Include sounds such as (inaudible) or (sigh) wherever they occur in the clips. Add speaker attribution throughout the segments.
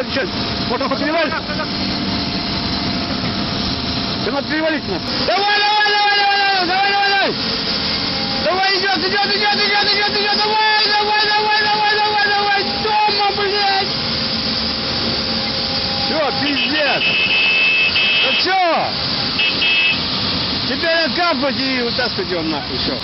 Speaker 1: делать сейчас? Можно хоть перевалить? Да надо перевалить надо. Давай, давай, давай, давай, давай, давай, давай! Давай, идет, идет, идет, идет, идет, идет, давай, давай, давай, давай, давай, давай, Тома, блядь! Все, пиздец! Ну все! Теперь откапывать и вытаскивать его нахуй, все.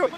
Speaker 2: ちょい。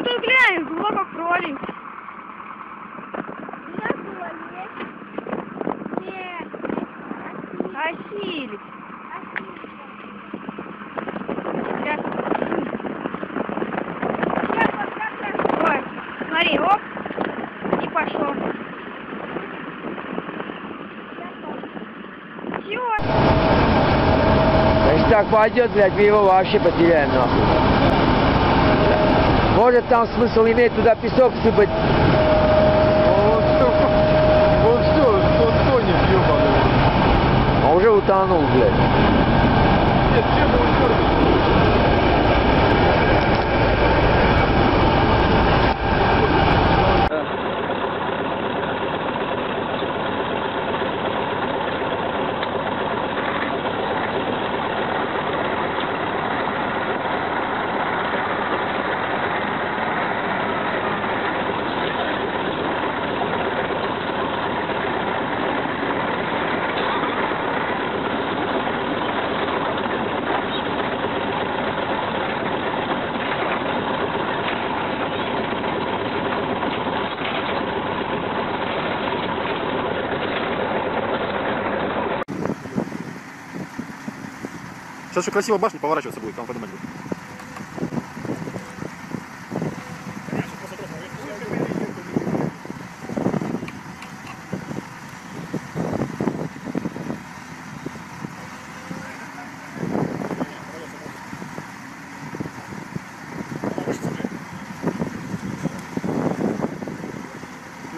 Speaker 3: Мы тут глянем, глубоко кролик. Осилик. Сейчас. Ой, смотри, оп. И пошел. Все.
Speaker 4: Если так пойдет, блядь, мы его вообще потеряем, нахуй. Может, там смысл имеет туда песок сыпать.
Speaker 2: Он все, он все, он тонет, ебаный.
Speaker 4: А уже утонул, блядь.
Speaker 2: Нет, чем его Сейчас еще красиво башня поворачиваться будет, там поднимать будет.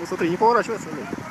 Speaker 2: Ну смотри, не поворачивается, блядь.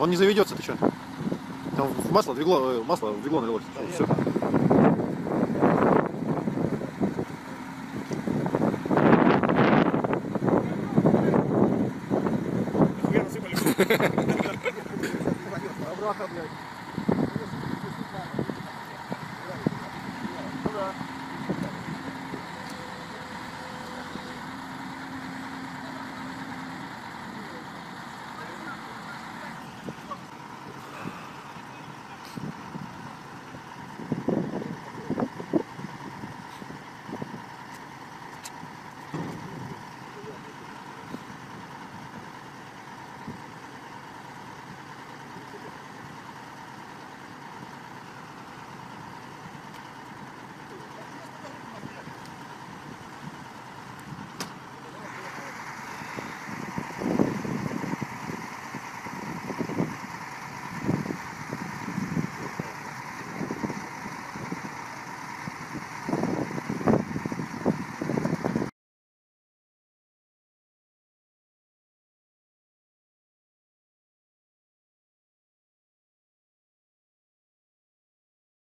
Speaker 2: Он не заведется, ты что? Там масло, двигло, э, масло двигло налилось. Все.
Speaker 5: Нихуя насыпали. (laughs)
Speaker 2: Обратно, блядь.